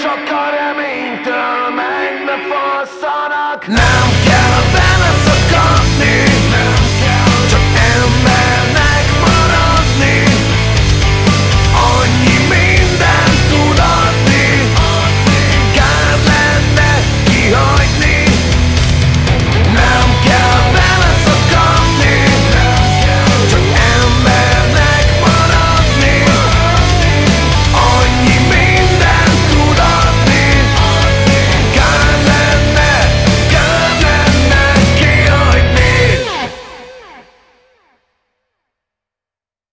Csak a reménytől meg ne fasszanak Nem